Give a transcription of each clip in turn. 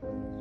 si.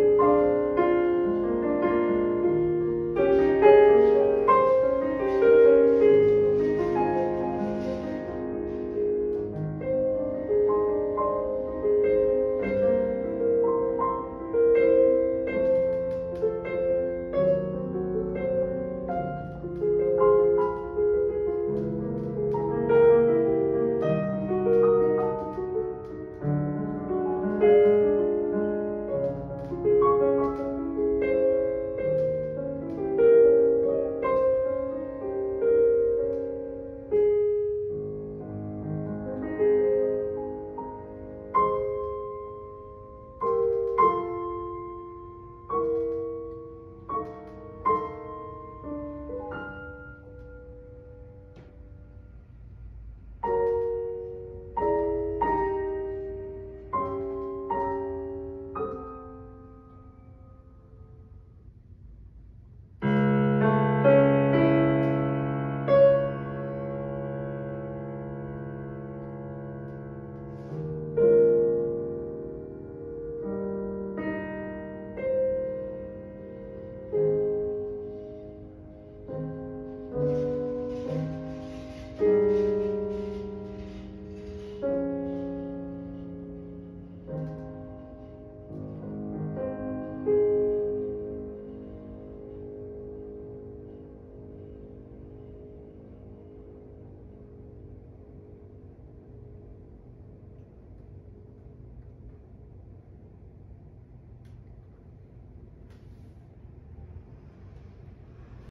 Bye.